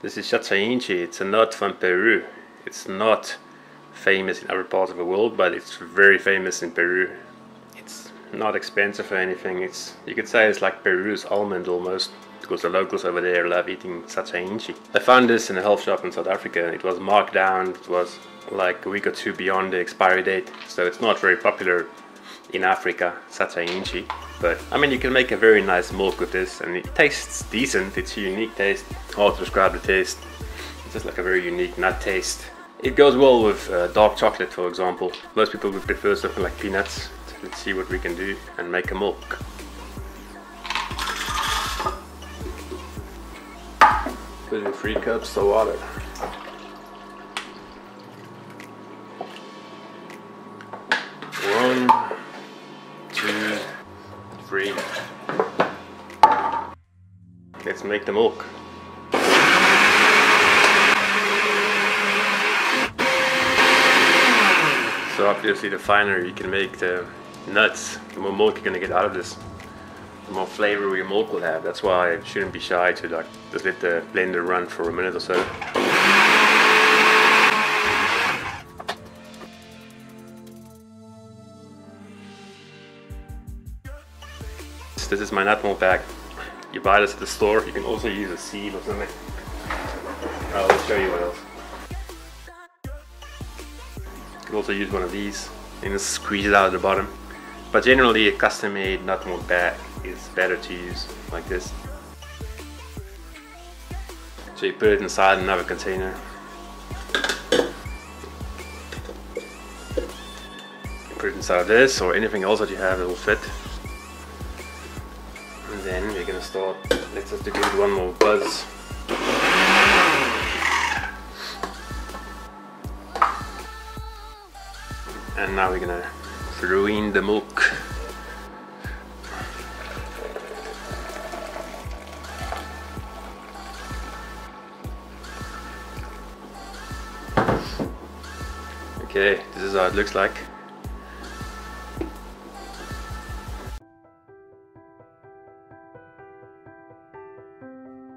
This is Sacha Inchi. It's a nut from Peru. It's not famous in other parts of the world, but it's very famous in Peru. It's not expensive or anything. It's you could say it's like Peru's almond almost, because the locals over there love eating Sacha Inchi. I found this in a health shop in South Africa. It was marked down. It was like a week or two beyond the expiry date, so it's not very popular in Africa, Sacha Inchi. But I mean, you can make a very nice milk with this, and it tastes decent. It's a unique taste. Hard to describe the taste. It's just like a very unique nut taste. It goes well with uh, dark chocolate, for example. Most people would prefer something like peanuts. So let's see what we can do and make a milk. Put in three cups of water. One, two, three. Let's make the milk. So obviously the finer you can make the nuts, the more milk you're gonna get out of this. The more flavor your milk will have. That's why I shouldn't be shy to like just let the blender run for a minute or so. This is my nut milk bag. You buy this at the store. You can also use a sieve or something. I'll show you what else. You can also use one of these and just squeeze it out of the bottom. But generally a custom made nut milk bag is better to use like this. So you put it inside another container. You put it inside this or anything else that you have that will fit. And then we're gonna start, let's just it one more buzz. And now we're gonna throw in the milk. Okay, this is how it looks like.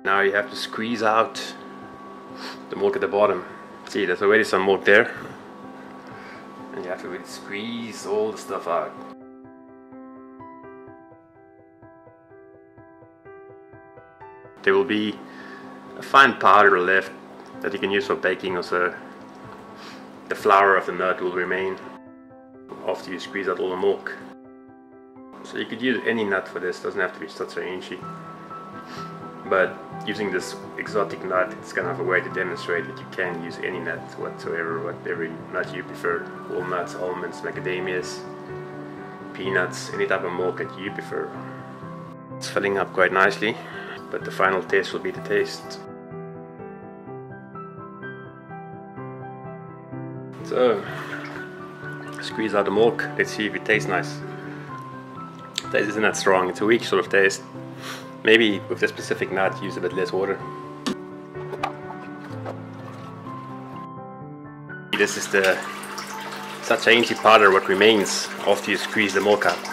Now you have to squeeze out the milk at the bottom. See, there's already some milk there. And you have to really squeeze all the stuff out. There will be a fine powder left that you can use for baking or so. The flour of the nut will remain after you squeeze out all the milk. So you could use any nut for this, doesn't have to be Sacha Inchi. But using this exotic nut, it's kind of a way to demonstrate that you can use any nut whatsoever, whatever nut you prefer. Walnuts, almonds, macadamias, peanuts, any type of milk that you prefer. It's filling up quite nicely, but the final taste will be the taste. So, squeeze out the milk, let's see if it tastes nice. Taste isn't that strong, it's a weak sort of taste. Maybe with the specific nut, use a bit less water. This is the Sacha Inchi powder what remains after you squeeze the out.